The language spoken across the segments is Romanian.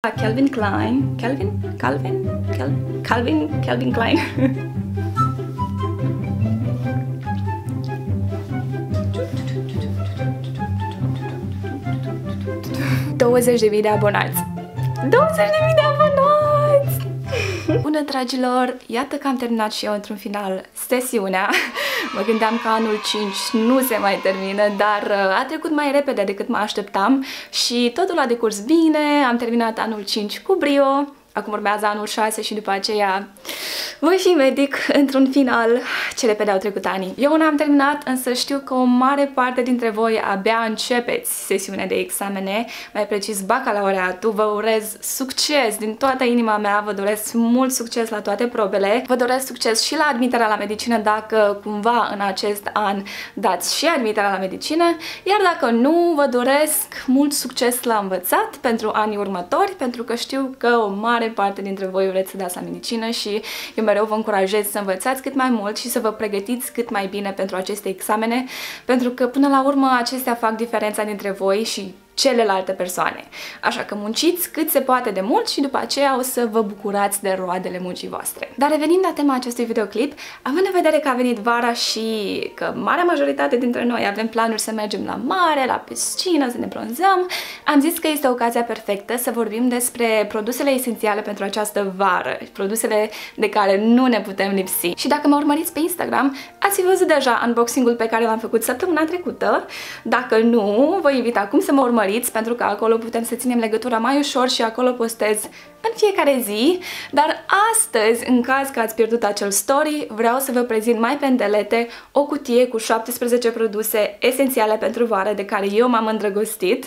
Calvin Klein. Calvin? Calvin? Cal Calvin? Calvin Klein. 20.000 de abonați. 20.000 de abonați! Bună, dragilor! Iată că am terminat și eu într-un final sesiunea. Mă gândeam că anul 5 nu se mai termină, dar uh, a trecut mai repede decât mă așteptam și totul a decurs bine. Am terminat anul 5 cu brio. Acum urmează anul 6 și după aceea voi fi medic într-un final ce repede au trecut ani. Eu nu am terminat, însă știu că o mare parte dintre voi abia începeți sesiunea de examene, mai precis bacalaureatul. Vă urez succes din toată inima mea, vă doresc mult succes la toate probele. Vă doresc succes și la admiterea la medicină dacă cumva în acest an dați și admiterea la medicină, iar dacă nu, vă doresc mult succes la învățat pentru anii următori, pentru că știu că o mare parte dintre voi vreți să dați la medicină și eu mereu vă încurajez să învățați cât mai mult și să vă pregătiți cât mai bine pentru aceste examene, pentru că până la urmă acestea fac diferența dintre voi și celelalte persoane. Așa că munciți cât se poate de mult și după aceea o să vă bucurați de roadele muncii voastre. Dar revenind la tema acestui videoclip, având în vedere că a venit vara și că marea majoritate dintre noi avem planuri să mergem la mare, la piscină, să ne bronzăm, am zis că este ocazia perfectă să vorbim despre produsele esențiale pentru această vară, produsele de care nu ne putem lipsi. Și dacă mă urmăriți pe Instagram, ați văzut deja unboxing-ul pe care l-am făcut săptămâna trecută. Dacă nu, vă invit acum să mă urmăriți urmăriți, pentru că acolo putem să ținem legătura mai ușor și acolo postez în fiecare zi, dar astăzi, în caz că ați pierdut acel story, vreau să vă prezint mai pendelete o cutie cu 17 produse esențiale pentru vară de care eu m-am îndrăgostit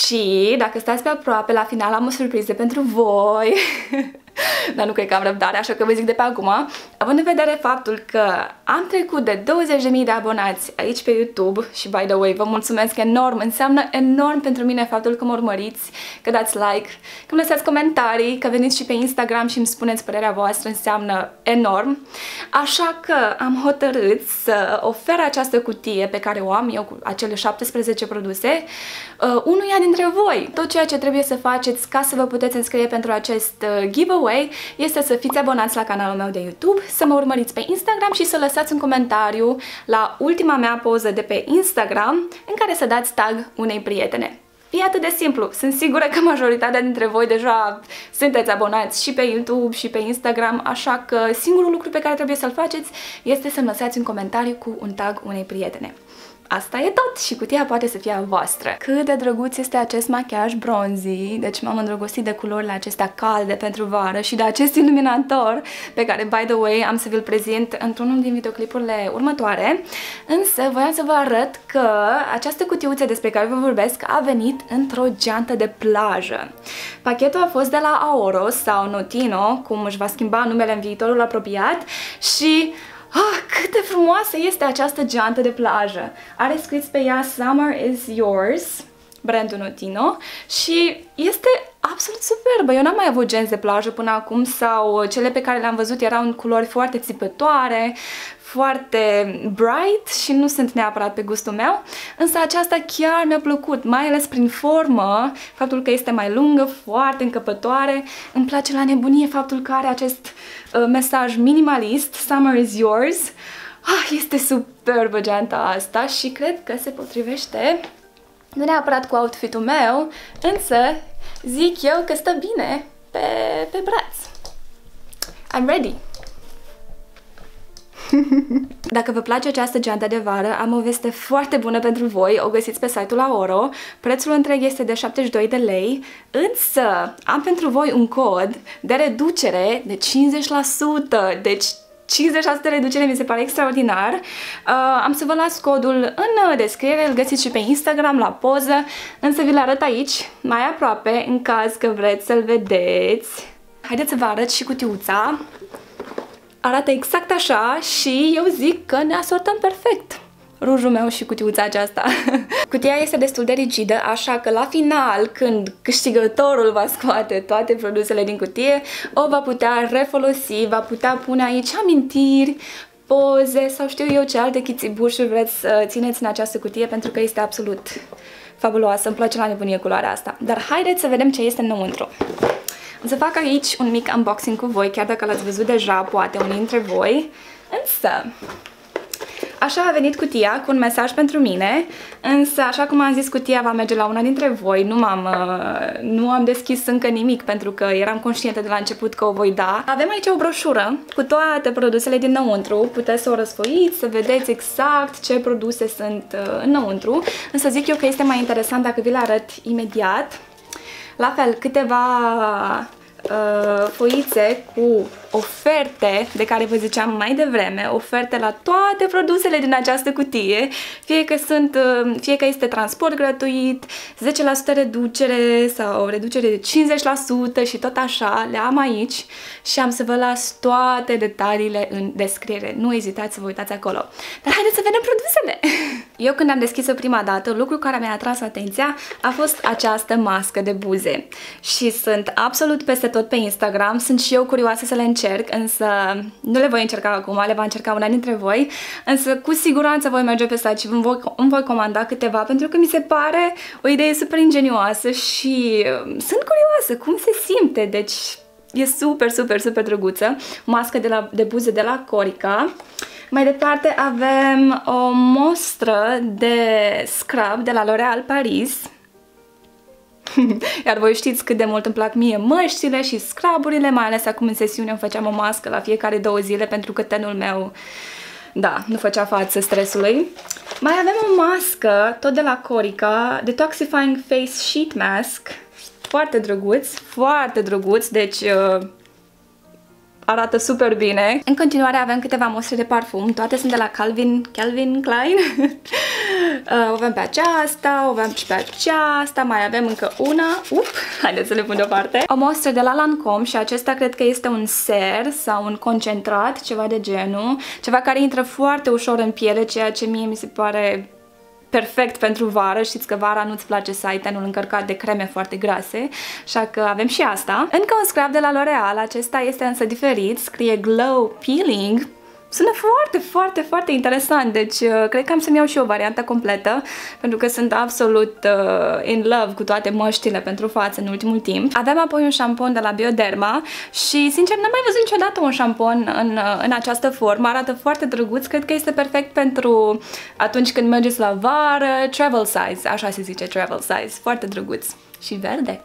și dacă stați pe aproape, la final am o surpriză pentru voi. dar nu cred că am răbdare, așa că vă zic de pe acum. Având în vedere faptul că am trecut de 20.000 de abonați aici pe YouTube și, by the way, vă mulțumesc enorm, înseamnă enorm pentru mine faptul că mă urmăriți, că dați like, că îmi lăsați comentarii, că veniți și pe Instagram și îmi spuneți părerea voastră, înseamnă enorm. Așa că am hotărât să ofer această cutie pe care o am eu cu acele 17 produse uh, unuia dintre voi. Tot ceea ce trebuie să faceți ca să vă puteți înscrie pentru acest uh, giveaway giveaway este să fiți abonați la canalul meu de YouTube, să mă urmăriți pe Instagram și să lăsați un comentariu la ultima mea poză de pe Instagram în care să dați tag unei prietene. E atât de simplu. Sunt sigură că majoritatea dintre voi deja sunteți abonați și pe YouTube și pe Instagram, așa că singurul lucru pe care trebuie să-l faceți este să lăsați un comentariu cu un tag unei prietene asta e tot și cutia poate să fie a voastră. Cât de drăguț este acest machiaj bronzy, deci m-am îndrăgostit de culorile acestea calde pentru vară și de acest iluminator pe care, by the way, am să vi-l prezint într-unul din videoclipurile următoare. Însă voiam să vă arăt că această cutiuță despre care vă vorbesc a venit într-o geantă de plajă. Pachetul a fost de la Aoro sau Notino, cum își va schimba numele în viitorul apropiat și Ah, cât de frumoasă este această geantă de plajă! Are scris pe ea Summer is yours, brandul Notino, și este absolut superbă. Eu n-am mai avut genți de plajă până acum sau cele pe care le-am văzut erau în culori foarte țipătoare, foarte bright și nu sunt neapărat pe gustul meu, însă aceasta chiar mi-a plăcut, mai ales prin formă, faptul că este mai lungă, foarte încăpătoare. Îmi place la nebunie faptul că are acest uh, mesaj minimalist, Summer is yours. Ah, este superbă geanta asta și cred că se potrivește nu neapărat cu outfitul meu, însă zic eu că stă bine pe, pe braț. I'm ready! Dacă vă place această geantă de vară, am o veste foarte bună pentru voi, o găsiți pe site-ul Aoro. Prețul întreg este de 72 de lei, însă am pentru voi un cod de reducere de 50%, deci 50% de reducere mi se pare extraordinar. Uh, am să vă las codul în descriere, îl găsiți și pe Instagram la poză, însă vi-l arăt aici, mai aproape, în caz că vreți să-l vedeți. Haideți să vă arăt și cutiuța arată exact așa și eu zic că ne asortăm perfect rujul meu și cutiuța aceasta. Cutia este destul de rigidă, așa că la final, când câștigătorul va scoate toate produsele din cutie, o va putea refolosi, va putea pune aici amintiri, poze sau știu eu ce alte chițibușuri vreți să țineți în această cutie pentru că este absolut fabuloasă, îmi place la nebunie culoarea asta. Dar haideți să vedem ce este înăuntru. O să fac aici un mic unboxing cu voi, chiar dacă l-ați văzut deja, poate unii dintre voi. Însă, Așa a venit cutia cu un mesaj pentru mine, însă așa cum am zis cutia va merge la una dintre voi, nu, am uh, nu am deschis încă nimic pentru că eram conștientă de la început că o voi da. Avem aici o broșură cu toate produsele dinăuntru, puteți să o răsfoiți, să vedeți exact ce produse sunt uh, înăuntru, însă zic eu că este mai interesant dacă vi le arăt imediat. La fel, câteva uh, foițe cu oferte de care vă ziceam mai devreme, oferte la toate produsele din această cutie, fie că, sunt, uh, fie că este transport gratuit, 10% reducere sau reducere de 50% și tot așa, le am aici și am să vă las toate detaliile în descriere. Nu ezitați să vă uitați acolo. Dar haideți să vedem produsele! Eu când am deschis-o prima dată, lucru care mi-a atras atenția a fost această mască de buze. Și sunt absolut peste tot pe Instagram, sunt și eu curioasă să le încerc încerc, însă nu le voi încerca acum, le va încerca una dintre voi, însă cu siguranță voi merge pe site și îmi voi, îmi voi comanda câteva pentru că mi se pare o idee super ingenioasă și um, sunt curioasă cum se simte, deci e super, super, super drăguță. Mască de, la, de buze de la Corica. Mai departe avem o mostră de scrub de la L'Oréal Paris Iar voi știți cât de mult îmi plac mie măștile și scraburile, mai ales acum în sesiune îmi făceam o mască la fiecare două zile pentru că tenul meu, da, nu făcea față stresului. Mai avem o mască, tot de la Corica, Detoxifying Face Sheet Mask, foarte drăguț, foarte drăguț, deci uh, arată super bine. În continuare avem câteva mostre de parfum, toate sunt de la Calvin, Calvin Klein. uh, o avem pe aceasta, o avem și pe aceasta, mai avem încă una. Up, haideți să le pun deoparte. O mostră de la Lancome și acesta cred că este un ser sau un concentrat, ceva de genul. Ceva care intră foarte ușor în piele, ceea ce mie mi se pare perfect pentru vară. Știți că vara nu-ți place să ai tenul încărcat de creme foarte grase, așa că avem și asta. Încă un scrub de la L'Oreal, acesta este însă diferit, scrie Glow Peeling Sună foarte, foarte, foarte interesant, deci uh, cred că am să-mi iau și o variantă completă, pentru că sunt absolut uh, in love cu toate măștile pentru față în ultimul timp. Avem apoi un șampon de la Bioderma și, sincer, n-am mai văzut niciodată un șampon în, uh, în această formă, arată foarte drăguț, cred că este perfect pentru atunci când mergeți la vară, travel size, așa se zice, travel size, foarte drăguț. Și verde.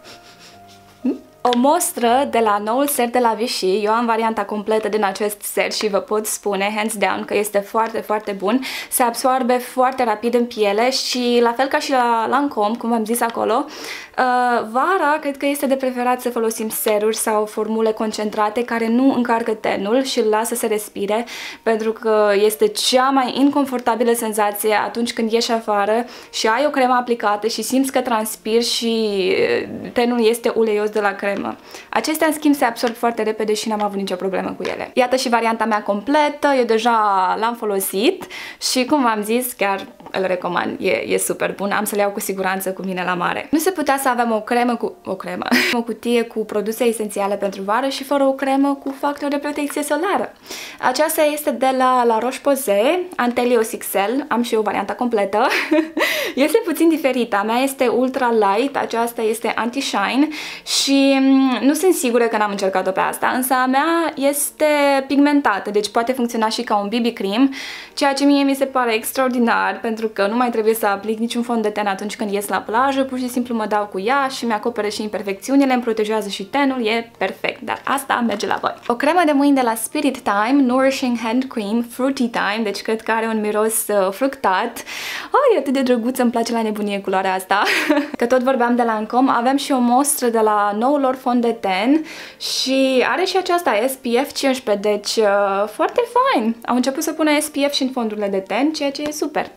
O mostră de la noul set de la Vichy, eu am varianta completă din acest set și vă pot spune, hands down, că este foarte, foarte bun. Se absorbe foarte rapid în piele și la fel ca și la Lancome, cum am zis acolo, uh, vara cred că este de preferat să folosim seruri sau formule concentrate care nu încarcă tenul și îl lasă să respire pentru că este cea mai inconfortabilă senzație atunci când ieși afară și ai o cremă aplicată și simți că transpiri și uh, tenul este uleios de la cremă cremă. Acestea, în schimb, se absorb foarte repede și n-am avut nicio problemă cu ele. Iată și varianta mea completă, eu deja l-am folosit și, cum v-am zis, chiar îl recomand, e, e super bun, am să le iau cu siguranță cu mine la mare. Nu se putea să avem o cremă cu... o cremă, o cutie cu produse esențiale pentru vară și fără o cremă cu factor de protecție solară. Aceasta este de la La Roche-Posay, Antelios XL, am și eu varianta completă. este puțin diferită, a mea este ultra light, aceasta este anti-shine și mm, nu sunt sigură că n-am încercat-o pe asta, însă a mea este pigmentată, deci poate funcționa și ca un BB cream, ceea ce mie mi se pare extraordinar pentru pentru că nu mai trebuie să aplic niciun fond de ten atunci când ies la plajă, pur și simplu mă dau cu ea și mi-acoperă și imperfecțiunile, îmi protejează și tenul, e perfect, dar asta merge la voi. O cremă de mâini de la Spirit Time, Nourishing Hand Cream, Fruity Time, deci cred că are un miros uh, fructat. Oh, e atât de drăguț, îmi place la nebunie culoarea asta. că tot vorbeam de la Lancome, avem și o mostră de la noul lor fond de ten și are și aceasta SPF 15, deci uh, foarte fain. Au început să pună SPF și în fondurile de ten, ceea ce e super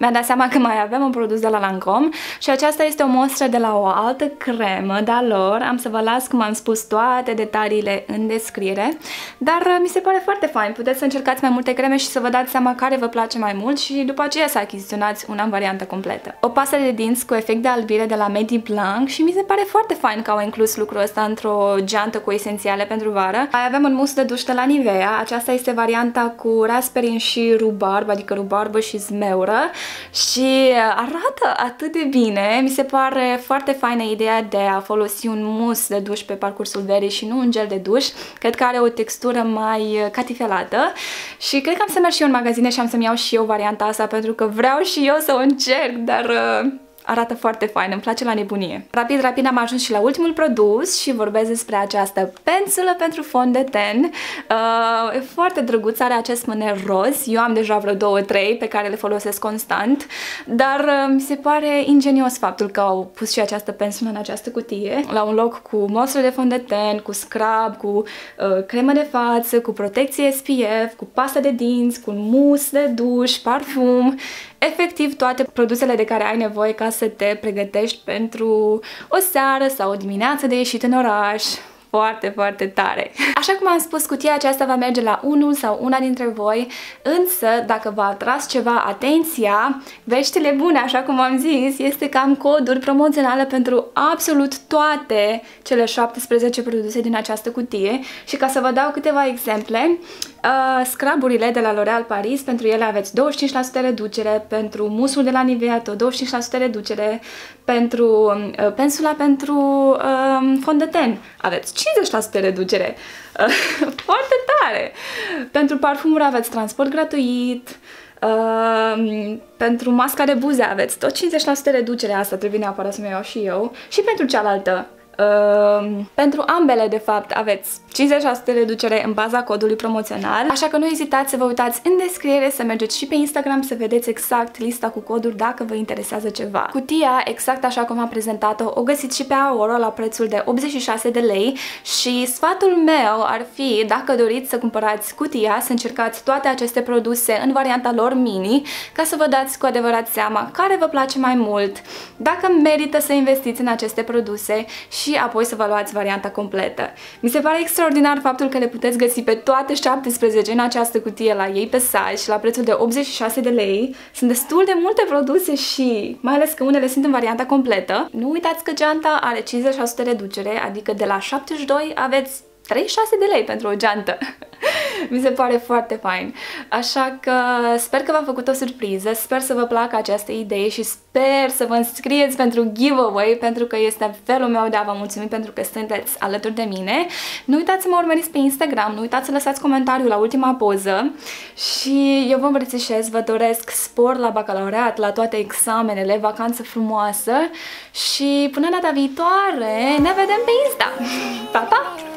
mi-am dat seama că mai avem un produs de la Lancome și aceasta este o mostră de la o altă cremă de-a lor. Am să vă las, cum am spus, toate detaliile în descriere, dar uh, mi se pare foarte fain. Puteți să încercați mai multe creme și să vă dați seama care vă place mai mult și după aceea să achiziționați una în variantă completă. O pasă de dinți cu efect de albire de la Medi Blanc și mi se pare foarte fain că au inclus lucrul ăsta într-o geantă cu esențiale pentru vară. Mai avem un mus de duș de la Nivea. Aceasta este varianta cu raspberry și rubarb, adică rubarbă și zmeură și arată atât de bine. Mi se pare foarte faină ideea de a folosi un mus de duș pe parcursul verii și nu un gel de duș. Cred că are o textură mai catifelată și cred că am să merg și eu în magazine și am să-mi iau și eu varianta asta pentru că vreau și eu să o încerc, dar... Uh, arată foarte fain, îmi place la nebunie. Rapid, rapid am ajuns și la ultimul produs și vorbesc despre această pensulă pentru fond de ten. Uh, e foarte drăguț, are acest mâner roz, eu am deja vreo două, trei pe care le folosesc constant, dar uh, mi se pare ingenios faptul că au pus și această pensulă în această cutie, la un loc cu mostre de fond de ten, cu scrub, cu uh, cremă de față, cu protecție SPF, cu pasta de dinți, cu mus de duș, parfum, efectiv toate produsele de care ai nevoie ca să te pregătești pentru o seară sau o dimineață de ieșit în oraș foarte, foarte tare. Așa cum am spus, cutia aceasta va merge la unul sau una dintre voi, însă dacă v-a atras ceva atenția, veștile bune, așa cum am zis, este că am coduri promoționale pentru absolut toate cele 17 produse din această cutie și ca să vă dau câteva exemple, uh, scraburile de la L'Oréal Paris, pentru ele aveți 25% reducere, pentru musul de la Nivea tot 25% reducere, pentru uh, pensula pentru uh, fond de ten aveți 50% reducere. Foarte tare! Pentru parfumuri aveți transport gratuit, Uh, pentru masca de buze aveți tot 50% reducere, asta trebuie neapărat să-mi iau și eu. Și pentru cealaltă Uh, pentru ambele, de fapt, aveți 50% reducere în baza codului promoțional, așa că nu ezitați să vă uitați în descriere, să mergeți și pe Instagram să vedeți exact lista cu coduri dacă vă interesează ceva. Cutia, exact așa cum am prezentat-o, o găsiți și pe Aoro la prețul de 86 de lei și sfatul meu ar fi, dacă doriți să cumpărați cutia, să încercați toate aceste produse în varianta lor mini, ca să vă dați cu adevărat seama care vă place mai mult, dacă merită să investiți în aceste produse și și apoi să vă luați varianta completă. Mi se pare extraordinar faptul că le puteți găsi pe toate 17 în această cutie la ei pe site și la prețul de 86 de lei. Sunt destul de multe produse și mai ales că unele sunt în varianta completă. Nu uitați că geanta are 50% reducere, adică de la 72 aveți 36 de lei pentru o geantă. Mi se pare foarte fain. Așa că sper că v-am făcut o surpriză, sper să vă placă această idee și sper să vă înscrieți pentru giveaway pentru că este felul meu de a vă mulțumi pentru că sunteți alături de mine. Nu uitați să mă urmăriți pe Instagram, nu uitați să lăsați comentariu la ultima poză și eu vă îmbrățișez, vă doresc spor la bacalaureat, la toate examenele, vacanță frumoasă și până data viitoare ne vedem pe Insta. Pa, pa!